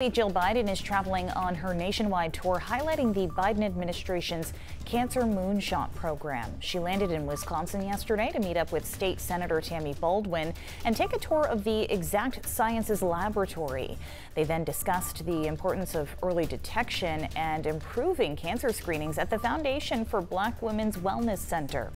Jill Biden is traveling on her nationwide tour highlighting the Biden administration's Cancer Moonshot program. She landed in Wisconsin yesterday to meet up with State Senator Tammy Baldwin and take a tour of the Exact Sciences Laboratory. They then discussed the importance of early detection and improving cancer screenings at the Foundation for Black Women's Wellness Center.